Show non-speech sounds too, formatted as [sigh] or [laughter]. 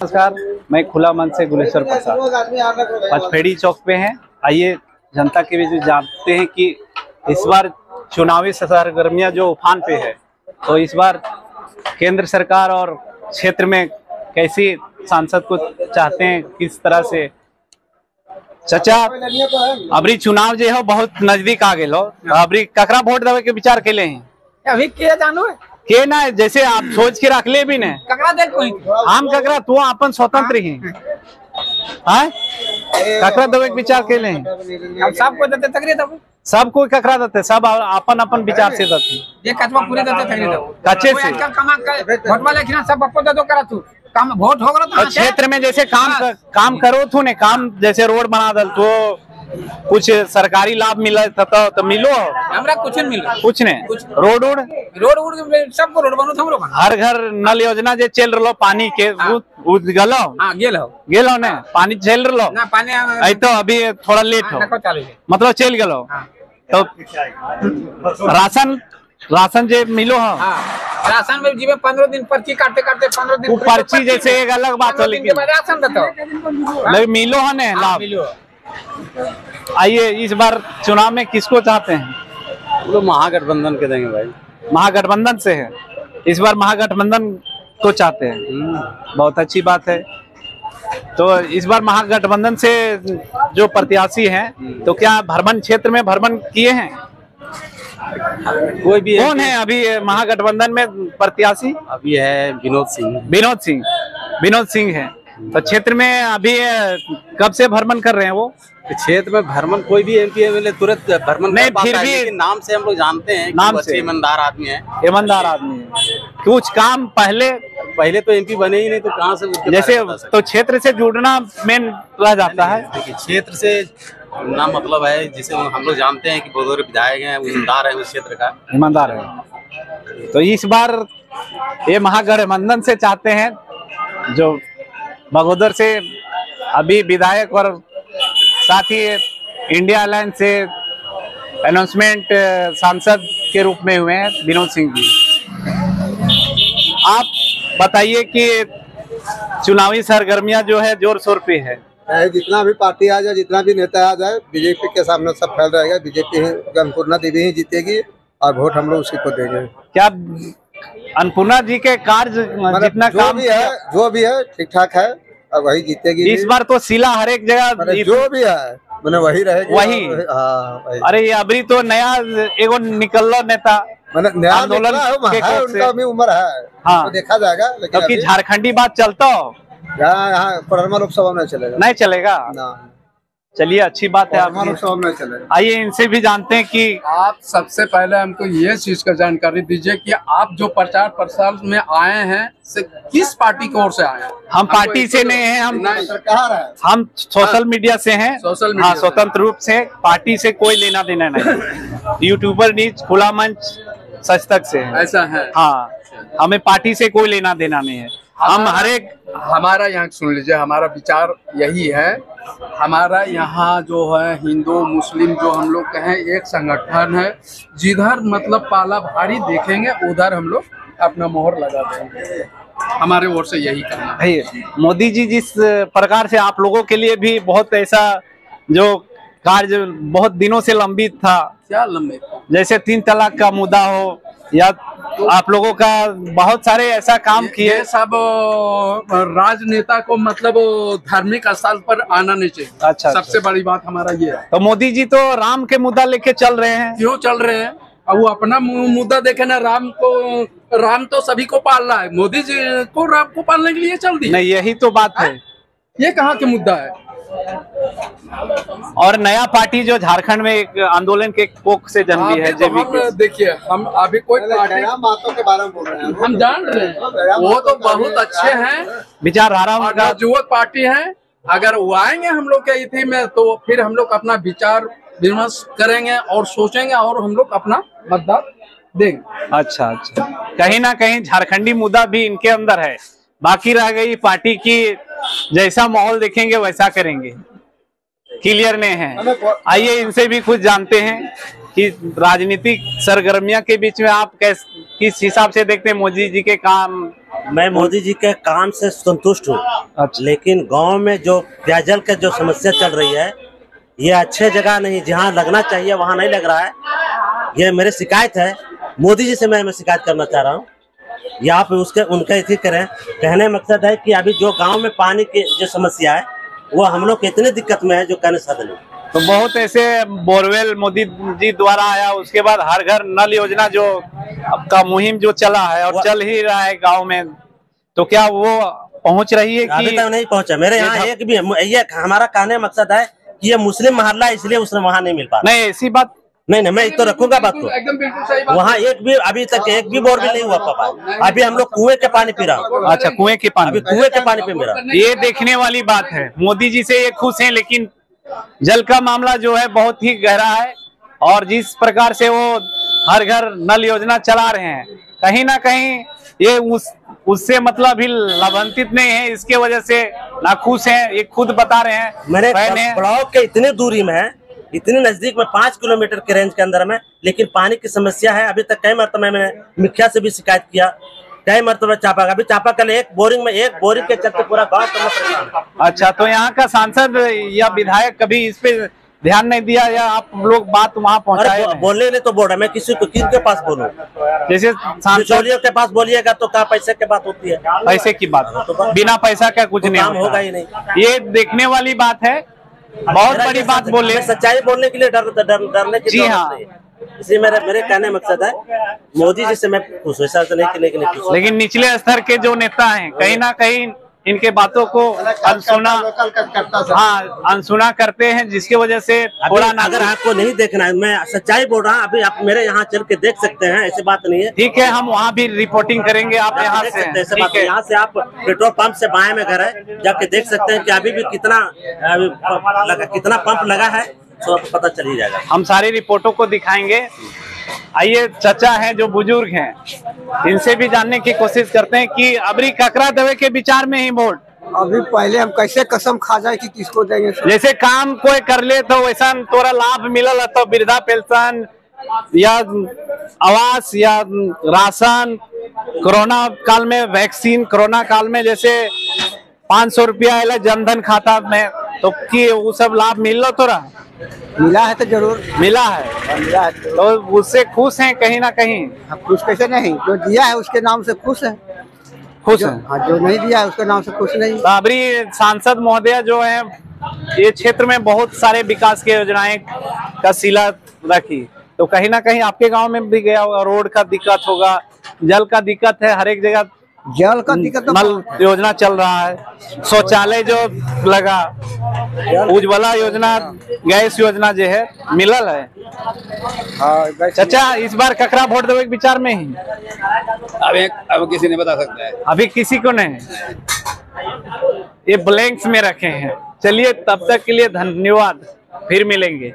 नमस्कार, मैं खुला मन से गुलेश्वर प्रसाद। पचफेड़ी चौक पे हैं। आइए, जनता के बीच जानते हैं कि इस बार चुनावी सरगर्मियाँ जो उफान पे है तो इस बार केंद्र सरकार और क्षेत्र में कैसी सांसद को चाहते हैं, किस तरह से? चाचा अबरी चुनाव जो है बहुत नज़दीक आ गए अबरी ककरा वोट देवे के विचार के हैं? अभी के जानू है। के ना जैसे आप सोच के रख ले भी ने। ककड़ा देख कोई? हम ककरा तू अपन स्वतंत्र ही। हाँ? ककरा के विचार के हम सबको देते तकरी तब सब कोई ककरा देते? सब अपन अपन विचार से देते। ये कचवा पूरे देते तकरी तब कच्चे से। कमा कर वोट वाले खिना सब बप्पो दे दो करा तू। काम वोट हो गया तो क्षेत्र में जैसे काम काम करो तू ने काम जैसे रोड बना दल तो कुछ सरकारी लाभ मिला था तो, तो मिलो? हमरा कुछ नहीं मिल। कुछ ने रोड उड? रोड उड़ सबको रोड बनो हमरो हर घर नल योजना जे चल रहो पानी के उ- उ गलो? हाँ गेल हो। गेलो ने? पानी चल रहो ना पानी आई तो अभी थोड़ा लेट हो। है मतलब चल गलो? तो राशन राशन जे मिलो हो? हाँ। राशन में जीवे 15 दिन पर्ची काटते काटते 15 दिन पर्ची जैसे एक अलग बात हो 15 दिन के लेकिन। राशन देतो। लेकिन मिलो है ने हाँ, लाभ मिलो। आइए इस बार चुनाव में किसको चाहते हैं? तो महागठबंधन के देंगे भाई। महागठबंधन से है। इस बार महागठबंधन को चाहते हैं। बहुत अच्छी बात है। तो इस बार महागठबंधन से जो प्रत्याशी हैं तो क्या भ्रमण क्षेत्र में भ्रमण किए हैं? कोई भी कौन है अभी महागठबंधन में प्रत्याशी? अभी है विनोद सिंह। विनोद सिंह। विनोद सिंह है। तो क्षेत्र में अभी कब से भ्रमण कर रहे हैं वो? क्षेत्र में भ्रमण कोई भी एमपी एमएलए तुरंत भ्रमण नहीं, फिर भी- नाम से हम लोग जानते हैं नाम से। ईमानदार आदमी है। ईमानदार आदमी है। कुछ काम पहले पहले तो एमपी बने ही नहीं तो कहाँ से जैसे तो क्षेत्र से जुड़ना मेन रह जाता है। क्षेत्र से ना मतलब है जिसे हम लोग जानते हैं कि बहुत विधायक हैं ईमानदार है उस क्षेत्र का। ईमानदार है। तो इस बार ये महागठबंधन से चाहते हैं जो बगोदर से अभी विधायक और साथ ही इंडिया अलायंस से अनाउंसमेंट सांसद के रूप में हुए हैं विनोद सिंह जी। आप बताइए कि चुनावी सरगर्मियाँ जो है ज़ोर शोर पे है। चाहे जितना भी पार्टी आ जाए जितना भी नेता आ जाए बीजेपी के सामने सब फैल रहेगा। बीजेपी ही अन्नपूर्णा देवी ही जीतेगी और वोट हम लोग उसी को देंगे। क्या अन्नपूर्णा जी के कार्य मतलब जितना जो काम भी है जो भी है ठीक ठाक है और वही जीतेगी इस बार तो शिला हर एक जगह मतलब जो भी है मैंने वही रहेगी। वही। हाँ वही। अरे अभी तो नया एगो निकलो नेता। मैंने आंदोलन है। उनका भी उम्र है। हाँ। तो देखा जाएगा लेकिन क्योंकि झारखंडी बात चलता? हो यहाँ यहाँ कोडरमा लोकसभा में चलेगा। नहीं चलेगा? ना। चलिए अच्छी बात है चलेगा आइए इनसे भी जानते हैं कि आप सबसे पहले हमको ये चीज़ का जानकारी दीजिए कि आप जो प्रचार प्रसार में आए हैं से किस पार्टी की ओर से आए हैं? हम पार्टी से नहीं है हम नहीं। सरकार है। हम सोशल मीडिया से हैं। सोशल मीडिया हाँ स्वतंत्र रूप से पार्टी से कोई लेना देना नहीं। [laughs] यूट्यूबर न्यूज़ खुला मंच सच तक से ऐसा है। हाँ हमें पार्टी से कोई लेना देना नहीं है। हम हर एक हमारा यहाँ सुन लीजिए हमारा विचार यही है। हमारा यहाँ जो है हिंदू मुस्लिम जो हम लोग कहें एक संगठन है। जिधर मतलब पाला भारी देखेंगे उधर हम लोग अपना मोहर लगा देंगे। हमारे ओर से यही कहना है। मोदी जी जिस प्रकार से आप लोगों के लिए भी बहुत ऐसा जो कार्य बहुत दिनों से लंबित था। क्या लंबित जैसे तीन तलाक का मुद्दा हो या आप लोगों का बहुत सारे ऐसा काम किए? सब राजनेता को मतलब धार्मिक स्थल पर आना नहीं चाहिए। अच्छा, सबसे अच्छा। बड़ी बात हमारा ये है। तो मोदी जी तो राम के मुद्दा लेके चल रहे हैं। क्यों चल रहे हैं? अब वो अपना मुद्दा देखे ना राम को राम तो सभी को पाल रहा है। मोदी जी को राम को पालने के लिए चल दी नहीं यही तो बात है। ये कहाँ के मुद्दा है? और नया पार्टी जो झारखंड में एक आंदोलन के कोख से जन्मी है अभी तो हम जेबी देखिए हम अभी कोई पार्टी के बारे में बोल रहे हैं। हम जान रहे हैं। वो तो बहुत अच्छे हैं। विचारधारा और उनका युवक पार्टी है। अगर वो आएँगे हम लोग के इथी में तो फिर हम लोग अपना विचार विमर्श करेंगे और सोचेंगे और हम लोग अपना मतदान देंगे। अच्छा अच्छा। कहीं ना कहीं झारखंडी मुद्दा भी इनके अंदर है। बाकी रह गई पार्टी की जैसा माहौल देखेंगे वैसा करेंगे। क्लियर नहीं है। आइए इनसे भी कुछ जानते हैं कि राजनीतिक सरगर्मियाँ के बीच में आप कैस किस हिसाब से देखते हैं? मोदी जी के काम। मैं मोदी जी के काम से संतुष्ट हूँ। अच्छा। लेकिन गाँव में जो पेयजल का जो समस्या चल रही है ये अच्छे जगह नहीं जहाँ लगना चाहिए वहाँ नहीं लग रहा है। ये मेरे शिकायत है। मोदी जी से मैं मैं शिकायत करना चाह रहा हूँ। या आप उसके उनका इति करें। कहने मकसद है कि अभी जो गाँव में पानी की जो समस्या है वो हम लोग को इतनी दिक्कत में है जो कहने साधन तो बहुत ऐसे बोरवेल मोदी जी द्वारा आया उसके बाद हर घर नल योजना जो आपका मुहिम जो चला है और चल ही रहा है गाँव में तो क्या वो पहुँच रही है अभी कि तक नहीं पहुँचा। मेरे यहाँ एक भी ये हमारा कहने मकसद है कि ये मुस्लिम मोहल्ला इसलिए उसने वहाँ नहीं मिल पा नहीं ऐसी बात नहीं नहीं मैं तो रखूँगा बात को। एकदम बिल्कुल सही बात वहाँ एक भी अभी तक एक भी बोर भी नहीं हुआ पापा। अभी हम लोग कुएँ के पानी पी रहा हूँ। अच्छा कुएँ के पानी कुएँ के पानी पे मेरा ये देखने वाली बात है। मोदी जी से ये खुश हैं लेकिन जल का मामला जो है बहुत ही गहरा है और जिस प्रकार से वो हर घर नल योजना चला रहे हैं कहीं ना कहीं ये उस उससे मतलब ही लाभान्वित नहीं है। इसके वजह से नाखुश है ये खुद बता रहे हैं। मेरे फ़ैन ब्लॉक के इतने दूरी में है इतने नज़दीक में पाँच किलोमीटर के रेंज के अंदर में लेकिन पानी की समस्या है। अभी तक कई मरतबा मैंने मुखिया से भी शिकायत किया। कई मरतबा चापा का अभी चापा कल एक बोरिंग में एक बोरिंग के चलते पूरा गाँव का परेशान अच्छा तो यहाँ का सांसद या विधायक कभी इस पे ध्यान नहीं दिया या आप लोग बात वहाँ पहुँचाए नहीं? बोलने के लिए तो बोल रहा मैं किसी को किसके पास बोलूँ? जैसे बिचौलियों के पास बोलिएगा तो क्या पैसे की बात होती है? पैसे की बात। बिना पैसा का कुछ तो नहीं होगा ही नहीं। ये देखने वाली बात है। बहुत बड़ी बात बोले सच्चाई बोलने के लिए डर डर डरने की जी इसी हाँ। इसी मेरे मेरे कहने मकसद है मोदी जी से मैं खुश हूँ ऐसा तो नहीं कि खुश हूँ। लेकिन निचले स्तर के जो नेता हैं कहीं ना कहीं इनके बातों को अनसुना हाँ अनसुना करते हैं जिसकी वजह से थोड़ा अगर आपको नहीं देखना है मैं सच्चाई बोल रहा हूँ अभी आप मेरे यहाँ चल के देख सकते हैं ऐसी बात नहीं है। ठीक है हम वहाँ भी रिपोर्टिंग करेंगे आप यहाँ से है। यहाँ से आप पेट्रोल पंप से बाएँ में घर है जाके देख सकते हैं कि अभी भी कितना लगा कितना पंप लगा है तो आपको पता चल ही जाएगा। हम सारी रिपोर्टों को दिखाएँगे। आइए चचा हैं जो बुज़ुर्ग हैं। इनसे भी जानने की कोशिश करते हैं कि अबरी ककरा देवे के विचार में ही वोट अभी पहले हम कैसे कसम खा जाए कि किसको देंगे? जैसे काम कोई कर ले तो वैसा तोरा लाभ मिलल तो वृद्धा पेंशन या आवास या राशन। कोरोना काल में वैक्सीन कोरोना काल में जैसे पाँच सौ रुपया जनधन खाता में तो कि वो सब लाभ मिल लो तोरा? मिला है तो ज़रूर। मिला है? मिला है तो तो उससे खुश हैं कहीं ना कहीं? हम खुश कैसे नहीं? जो दिया है उसके नाम से खुश है। खुश है? हाँ जो नहीं दिया है उसके नाम से खुश नहीं। बाबरी सांसद महोदय जो है ये क्षेत्र में बहुत सारे विकास की योजनाएँ का सिला रखी। तो कहीं ना कहीं आपके गाँव में भी गया होगा रोड का दिक्कत होगा जल का दिक्कत है हर एक जगह जल का दिक्कत तो नल योजना चल रहा है। शौचालय जो लगा उज्ज्वला योजना गैस योजना जो है मिलल है। हाँ, चाचा इस बार ककरा वोट देवे विचार में ही? अब एक अब किसी नहीं बता सकता है। अभी किसी को नहीं। ये ब्लैंक्स में रखे हैं। चलिए तब तक के लिए धन्यवाद। फिर मिलेंगे।